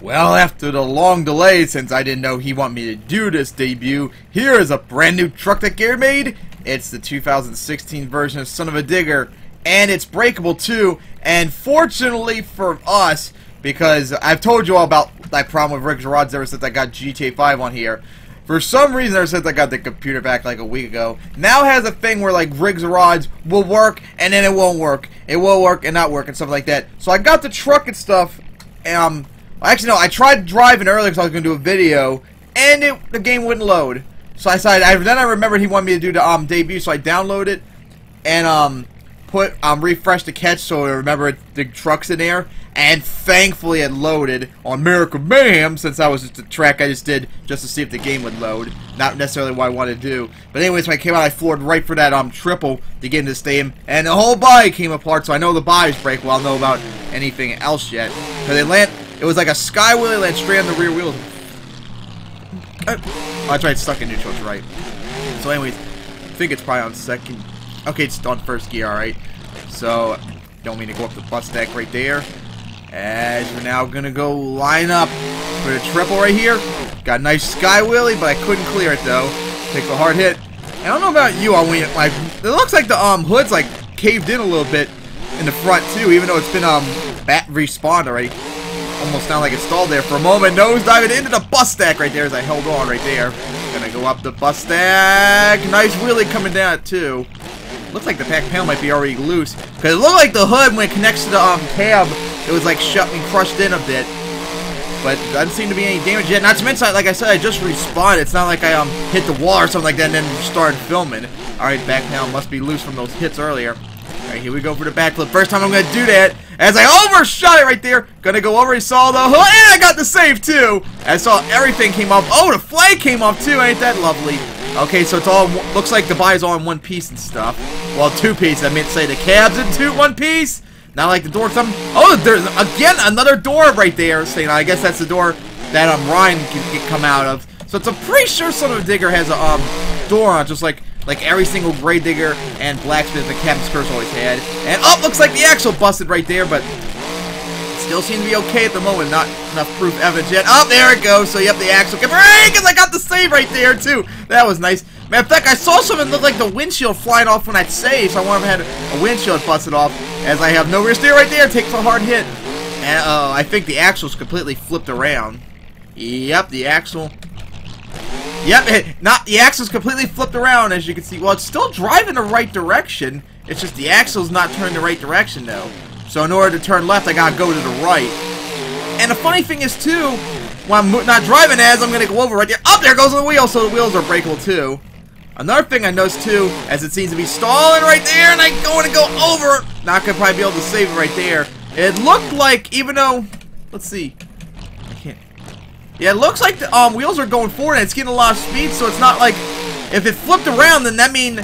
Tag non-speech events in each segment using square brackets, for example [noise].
Well, after the long delay, since I didn't know he want me to do this debut, here is a brand new truck that Garrett made. It's the 2016 version of Son-Uva Digger, and it's breakable too. And fortunately for us, because I've told you all about that problem with Riggs Rods ever since I got GTA 5 on here. For some reason, ever since I got the computer back like a week ago, now has a thing where like Riggs rods will work and then it won't work. It will work and not work and stuff like that. So I got the truck and stuff. Um, actually no, I tried driving earlier because I was gonna do a video, and it, the game wouldn't load. So I decided. I, then I remembered he wanted me to do the um debut, so I downloaded it, and um put um refresh the cache so I remember the truck's in there and thankfully it loaded on Miracle Mayhem since that was just a track I just did just to see if the game would load. Not necessarily what I wanted to do. But anyways, when I came out, I floored right for that um triple to get into the stadium, and the whole body came apart. So I know the bodies break. Well, I don't know about anything else yet. Because they land, it was like a sky wheel land straight on the rear wheels. Oh, I tried stuck in neutral. It's right. So anyways, I think it's probably on second. Okay, it's on first gear. All right. So don't mean to go up the bus deck right there. As we're now gonna go line up for the triple right here. Got a nice sky wheelie, but I couldn't clear it though. Takes a hard hit. I don't know about you, I mean, like it looks like the um hood's like caved in a little bit in the front too, even though it's been um bat respawned already. Almost sound like it stalled there for a moment. Nose diving into the bus stack right there as I held on right there. Gonna go up the bus stack. Nice wheelie coming down too. Looks like the back panel might be already loose. Because it looked like the hood, when it connects to the um, cab, it was like shut and crushed in a bit. But doesn't seem to be any damage yet. Not to mention, like I said, I just respawned. It's not like I um hit the wall or something like that and then started filming. Alright, back panel must be loose from those hits earlier. Alright, here we go for the backflip. First time I'm going to do that. As I overshot it right there. Gonna go over, he saw the hood, and I got the save too. I saw everything came off. Oh, the flag came off too. Ain't that lovely? Okay, so it's all, looks like the body's all in one piece and stuff. Well, two pieces. I meant to say the cab's in two, one piece. Not like the door something. Oh, there's, again, another door right there. Saying, I guess that's the door that um Ryan can, can come out of. So it's a pretty sure Son of a Digger has a um door on, just like like every single Grave Digger and Blacksmith the Captain's Curse always had. And oh, looks like the axle busted right there, but still seem to be okay at the moment. Not enough proof evidence yet. Oh, there it goes. So yep, the axle break, because I got the save right there too. That was nice. Matter of fact, I saw something look like the windshield flying off when I saved, so I wonder if I had a windshield busted off, as I have no rear steer right there. Takes a hard hit. And uh, I think the axle's completely flipped around. Yep, the axle Yep, not the axle's completely flipped around as you can see. Well, it's still driving the right direction. It's just the axle's not turning the right direction though. So in order to turn left, I gotta go to the right. And the funny thing is too, when I'm not driving as, I'm gonna go over right there. Up oh, there goes the wheel, so the wheels are breakable too. Another thing I noticed too, as it seems to be stalling right there, and I go to go over. Not gonna probably be able to save it right there. It looked like, even though, let's see, yeah, it looks like the um, wheels are going forward and it's getting a lot of speed, so it's not like... If it flipped around, then that mean...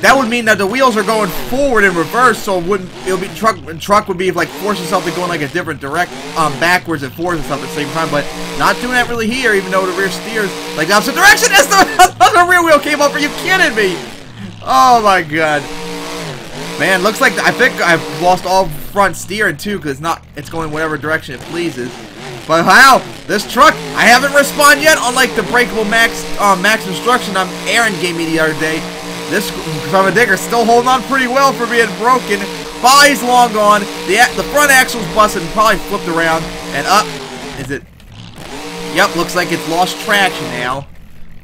That would mean that the wheels are going forward in reverse, so it wouldn't... it would be... Truck truck would be like forcing something going like a different direct... Um, backwards and forwards and stuff at the same time, but not doing that really here, even though the rear steers like the opposite direction [laughs] as the, the rear wheel came up. Are you kidding me? Oh my god. Man, looks like I think I've lost all front steering too, because it's not... It's going whatever direction it pleases. But how? This truck, I haven't respawned yet, unlike the breakable max uh, Max Destruction um, Aaron gave me the other day. This Son-Uva Digger still holding on pretty well for being broken. Body's long gone. The the front axle's busted and probably flipped around. And up, is it? Yep, looks like it's lost traction now.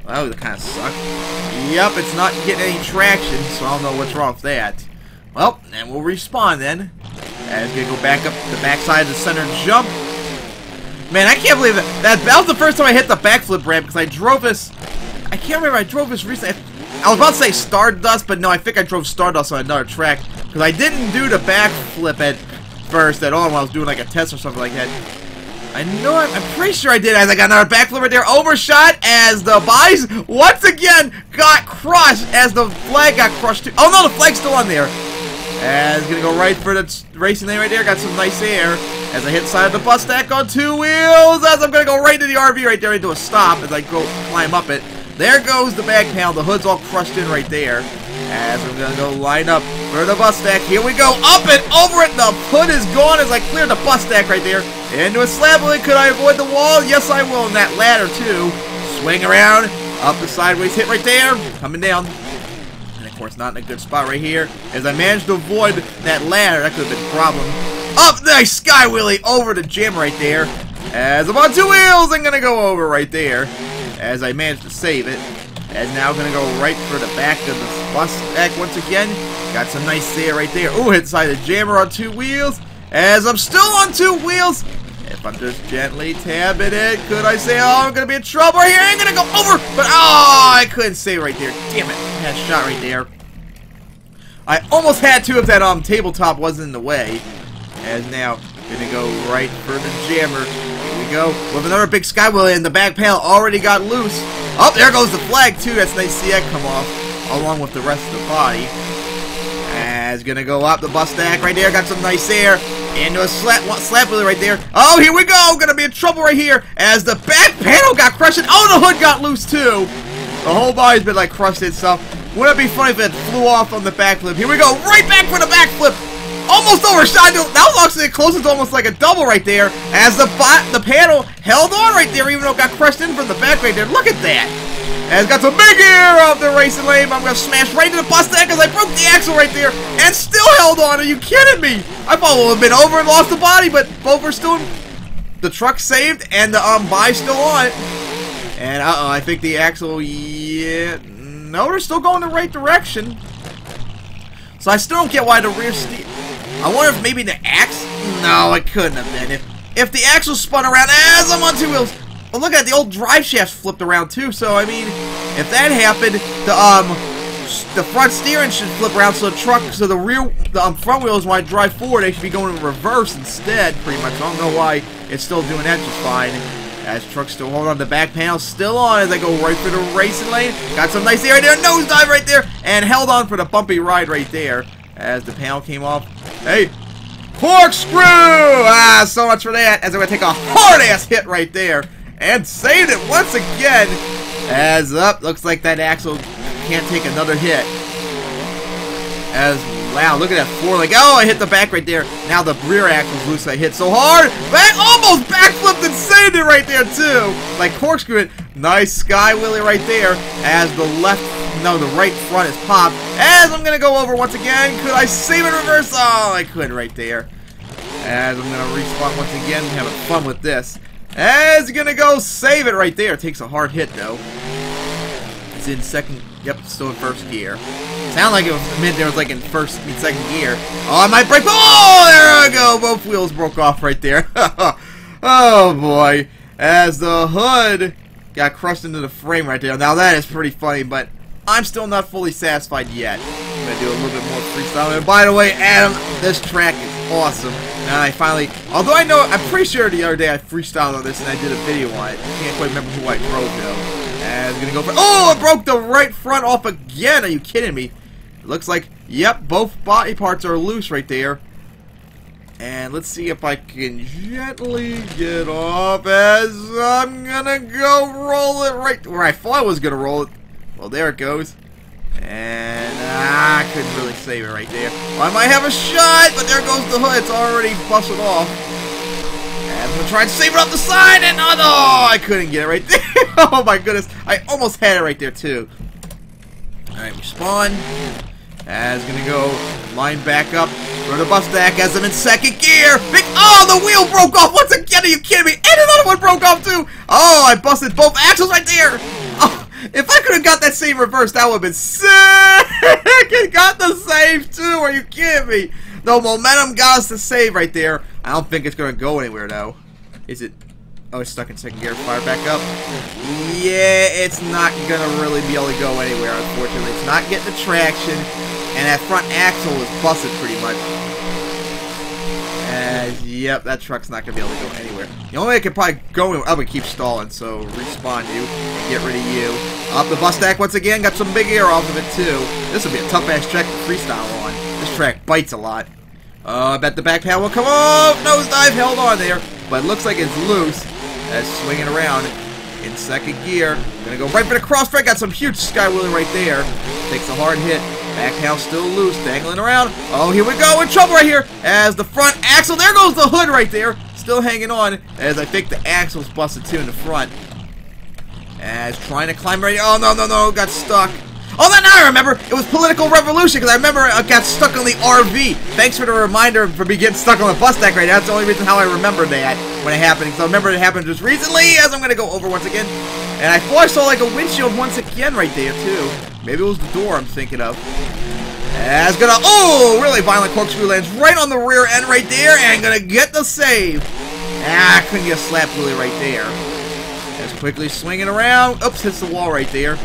Oh, that kind of sucked. Yep, it's not getting any traction, so I don't know what's wrong with that. Well, and we'll respawn then. As we go back up the backside of the center jump. Man, I can't believe that. That, that was the first time I hit the backflip ramp because I drove this. I can't remember. I drove this recently. I was about to say Stardust, but no, I think I drove Stardust on another track because I didn't do the backflip at first at all when I was doing like a test or something like that. I know I'm, I'm pretty sure I did as I got another backflip right there. Overshot as the buys once again got crushed as the flag got crushed too. Oh no, the flag's still on there. As gonna go right for the racing lane right there. Got some nice air. As I hit side of the bus stack on two wheels, as I'm to go right into the RV right there into a stop as I go climb up it. There goes the back panel. The hood's all crushed in right there. As we're gonna go line up for the bus stack. Here we go. Up and over it. The hood is gone as I clear the bus stack right there. Into a slab Could I avoid the wall? Yes, I will. And that ladder, too. Swing around. Up the sideways hit right there. Coming down. Of course, not in a good spot right here. As I managed to avoid that ladder. That could have been a problem. Up. Nice sky wheelie over the gym right there. As I'm on two wheels. I'm to go over right there. As I managed to save it. And now to go right for the back of the bus stack once again. Got some nice there right there. Ooh, inside the jammer on two wheels. As I'm still on two wheels. If I'm just gently tabbing it, could I say, oh, I'm to be in trouble here. I'm to go over. But, oh, I couldn't say right there. Damn it. I had a shot right there. I almost had to if that um tabletop wasn't in the way. As now, to go right for the jammer. Here we go. With another big skywheel in the back panel already got loose. Oh, there goes the flag, too. That's nice to see that come off, along with the rest of the body. As gonna go up the bus stack right there. Got some nice air. Into a slap, slap wheelie right there. Oh, here we go. Gonna be in trouble right here. As the back panel got crushed. Oh, the hood got loose too. The whole body's been like crushed itself. Wouldn't it be funny if it flew off on the backflip? Here we go. Right back for the backflip. Almost overshot. That was actually close to almost like a double right there. As the bot, the panel held on right there, even though it got crushed in from the back right there. Look at that. And got some big air off the racing lane. I'm gonna smash right into the bus stack because I broke the axle right there and still held on. Are you kidding me? I would have been over and lost the body, but both are still. The truck saved and the um buy still on. And uh oh, I think the axle. Yeah, no, they're still going the right direction. So I still don't get why the rear steer. I wonder if maybe the axe. No, it couldn't have been. If if the axle spun around as I'm on two wheels. Look at the old drive shafts flipped around too. So I mean, if that happened, the um, the front steering should flip around. So the truck, so the rear, the um, front wheels when I drive forward, they should be going in reverse instead. Pretty much. I don't know why it's still doing that just fine. As truck's still holding on the back panel, still on as I go right for the racing lane. Got some nice air there, nosedive right there, and held on for the bumpy ride right there. As the panel came off. Hey, corkscrew! Ah, so much for that. As I'm gonna take a hard ass hit right there and saved it once again. As up, looks like that axle can't take another hit. As wow, look at that four leg. Oh, I hit the back right there. Now the rear axle's loose. I hit so hard. Back, almost backflipped and saved it right there too. Like corkscrew it. Nice sky wheelie right there. As the left, no, the right front is popped. As I'm gonna go over once again. Could I save it reverse? Oh, I could right there. As I'm gonna respawn once again, having fun with this. As gonna go save it right there. Takes a hard hit though. It's in second. Yep, still in first gear. Sound like it was mid there was like in first and second gear. Oh, I might break. Oh, there I go. Both wheels broke off right there. [laughs] oh boy. As the hood got crushed into the frame right there. Now that is pretty funny, but I'm still not fully satisfied yet. I'm gonna do a little bit more freestyle. And by the way, Adam, this track is awesome. And I finally, although I know, I'm pretty sure the other day I freestyled on this and I did a video on it. Can't quite remember who I broke though. And I'm gonna go for, oh, I broke the right front off again. Are you kidding me? It looks like, yep, both body parts are loose right there. And let's see if I can gently get off as I'm gonna go roll it right where I thought I was gonna roll it. Well, there it goes. And ah, I couldn't really save it right there. I might have a shot, but there goes the hood. It's already busted off. And I'm gonna try and save it off the side, and oh no, I couldn't get it right there. [laughs] oh my goodness, I almost had it right there too. All right, we spawn. As gonna go line back up for the bus stack as I'm in second gear. Big, oh, the wheel broke off once again. Are you kidding me? And another one broke off too. Oh, I busted both axles right there. Oh, if I could have got that same reverse, that would have been sick! [laughs] it got the save too, are you kidding me? The momentum got us the save right there. I don't think it's going to go anywhere though. Is it? Oh, it's stuck in second gear. Fire back up. Yeah, it's not going to really be able to go anywhere, unfortunately. It's not getting the traction. And that front axle is busted pretty much. As, yep, that truck's not going to be able to go anywhere. The only way I could probably go up and keep stalling, so respawn you get rid of you. Up the bus stack once again, got some big air off of it too. This will be a tough-ass track to freestyle on. This track bites a lot. Uh, I bet the back panel will come off! Nosedive held on there, but looks like it's loose. As swinging around in second gear. Gonna go right for the crossfire. Got some huge sky wheeling right there. Takes a hard hit. Back panel still loose, dangling around. Oh, here we go, in trouble right here. As the front axle, there goes the hood right there. Still hanging on, as I think the axle's busted too in the front. As trying to climb right, oh no, no, no, got stuck. Oh, that now I remember. It was political revolution because I remember I got stuck on the RV. Thanks for the reminder for me getting stuck on the bus deck right now. That's the only reason how I remember that when it happened. Because I remember it happened just recently as I'm going to go over once again. And I thought I saw like a windshield once again right there too. Maybe it was the door I'm thinking of. As gonna, oh, really violent corkscrew lands right on the rear end right there and gonna get the save. Ah, couldn't get slapped really right there. As quickly swinging around. Oops, hits the wall right there.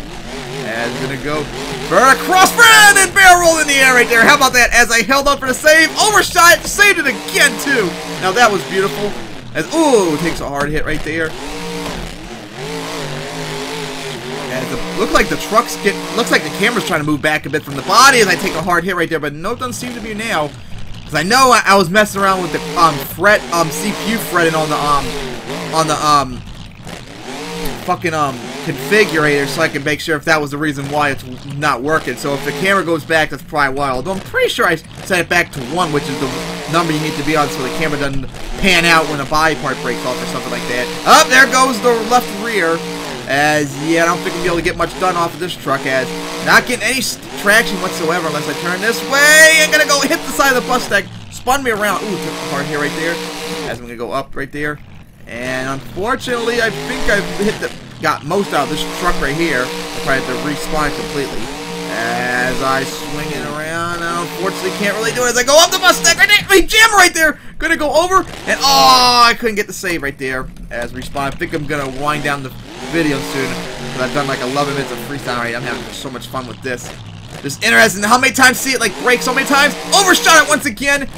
As gonna go burn across friend and barrel roll in the air right there. How about that? As I held up for the save, overshot, saved it again too. Now that was beautiful. As ooh, takes a hard hit right there. As the, look like the trucks get looks like the camera's trying to move back a bit from the body as I take a hard hit right there, but no, doesn't seem to be now. Cause I know I, I was messing around with the um fret um CPU fretting on the um on the um fucking um configurator so I can make sure if that was the reason why it's not working. So if the camera goes back, that's probably why. Although I'm pretty sure I set it back to 1, which is the number you need to be on so the camera doesn't pan out when a body part breaks off or something like that. Up, oh, there goes the left rear. As, yeah, I don't think we'll be able to get much done off of this truck as not getting any traction whatsoever unless I turn this way. I'm going to go hit the side of the bus deck. Spun me around. Ooh, took the part here right there. As I'm going to go up right there. And unfortunately, I think I've hit the got most out of this truck right here. I probably have to respawn completely. As I swing it around, I unfortunately can't really do it as I go up the Mustang right there. Jam right there. Gonna go over, and oh, I couldn't get the save right there. As respawn, I think I'm gonna wind down the video soon. Because I've done like 11 minutes of freestyle already. I'm having so much fun with this. Just interesting how many times see it like break so many times. Overshot it once again.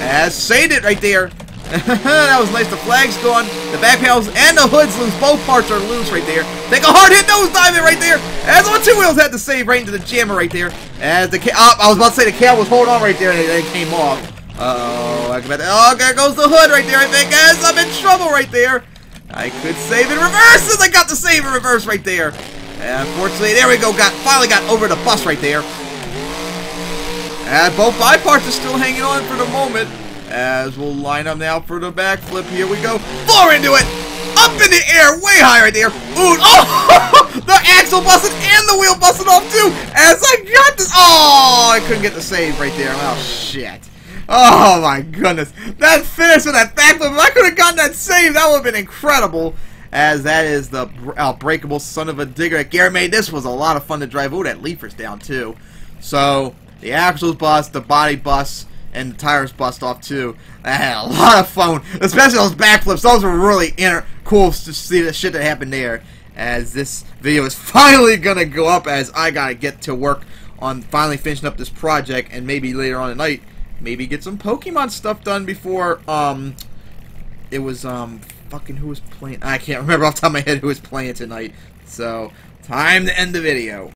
As saved it right there. [laughs] that was nice. The flag's gone. The back panels and the hood's loose. Both parts are loose right there. Take a hard hit nose dive it right there. As on two wheels had to save right into the jammer right there. As the oh, I was about to say the cab was holding on right there and it, came off. Uh oh, oh, there goes the hood right there. I think as I'm in trouble right there. I could save in reverse as I got the save in reverse right there. And unfortunately, there we go. Got finally got over the bus right there. And both body parts are still hanging on for the moment. As we'll line up now for the backflip. Here we go. Four into it. Up in the air, way high right there. Ooh, [laughs] oh! the axle busted and the wheel busted off too. As I got this. Oh, I couldn't get the save right there. Oh, shit. Oh my goodness. That finish with that backflip. If I could have gotten that save, that would have been incredible. As that is the unbreakable uh, Son-Uva Digger that Garrett made. This was a lot of fun to drive. Ooh, that leafer's down too. So, the axles bust, the body bust and the tires bust off too. I had a lot of fun, especially those backflips. Those were really cool to see the shit that happened there. As this video is [laughs] finally gonna go up, as I gotta get to work on finally finishing up this project, and maybe later on tonight, maybe get some Pokemon stuff done before um it was um fucking who was playing. I can't [laughs] remember off the top of my head who was playing tonight. So time to end the video.